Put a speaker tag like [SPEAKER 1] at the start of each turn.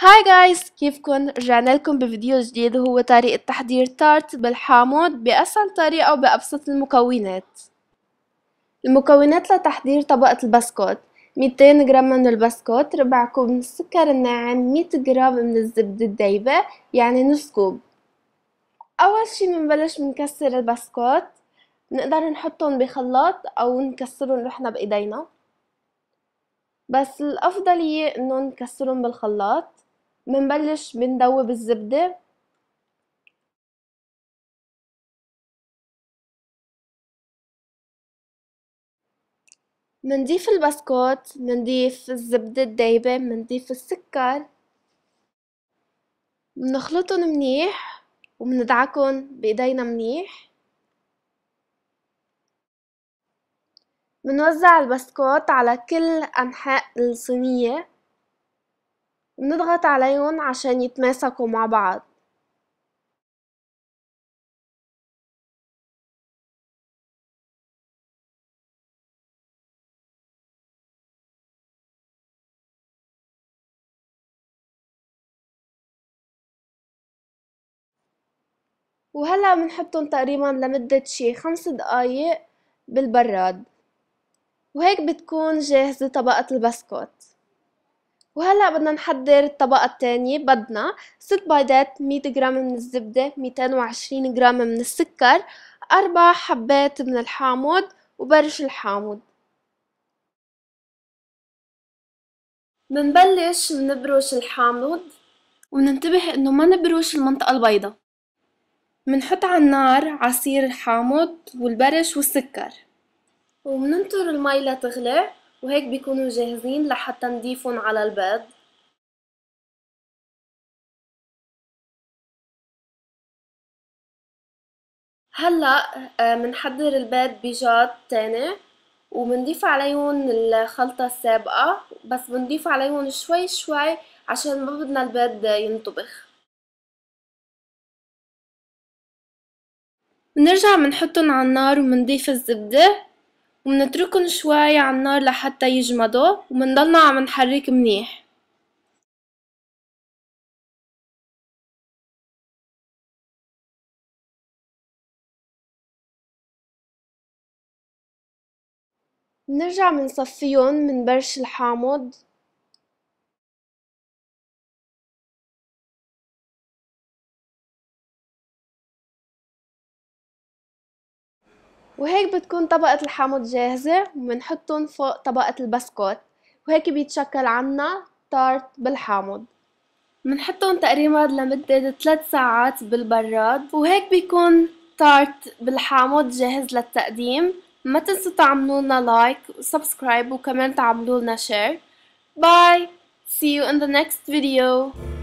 [SPEAKER 1] hi guys كيفكن؟ رجعنا لكم بفيديو جديد وهو طريقة تحضير تارت بالحامض بأسهل طريقة وبأبسط المكونات. المكونات لتحضير طبقة البسكوت. 200 جرام من البسكوت ربع كوب من السكر الناعم 100 جرام من الزبدة الدايبة يعني نص كوب. أول شي بنبلش بنكسر البسكوت. نقدر نحطهم بخلاط أو نكسرهم نحن بإيدينا. بس الأفضلية إنه نكسرهم بالخلاط. بنبلش بندوب الزبدة منضيف البسكوت منضيف الزبدة الدايبة منضيف السكر. بنخلطهم منيح وبندعكن بإيدينا منيح. بنوزع البسكوت على كل أنحاء الصينية. بنضغط عليهم عشان يتماسكوا مع بعض. وهلا بنحطهم تقريبا لمدة شي خمس دقايق بالبراد. وهيك بتكون جاهزة طبقة البسكوت. وهلا بدنا نحضر الطبقة الثانية بدنا ست بيضات مية جرام من الزبدة ميتين وعشرين جرام من السكر أربع حبات من الحامض وبرش الحامض. بنبلش نبرش الحامض وننتبه إنه ما نبرش المنطقة البيضاء. بنحط على النار عصير الحامض والبرش والسكر. وبننطر المي لتغلي. وهيك بيكونوا جاهزين لحتى نضيفهم على البيض. هلأ بنحضر البيض بجاد تاني وبنضيف عليهم الخلطة السابقة بس بنضيف عليهم شوي شوي عشان ما بدنا البيض ينطبخ. بنرجع بنحطهم على النار وبنضيف الزبدة. ومنتركن شوي على النار لحتى يجمدوا ومنضلنا عم نحرك منيح. بنرجع بنصفيهم من برش الحامض. وهيك بتكون طبقة الحامض جاهزة وبنحطهم فوق طبقة البسكوت. وهيك بيتشكل عنا تارت بالحامض. بنحطهم تقريبا لمدة ثلاث ساعات بالبراد. وهيك بيكون تارت بالحامض جاهز للتقديم. ما تنسوا تعملوا لنا like و subscribe وكمان تعملوا لنا share bye see you in the next video.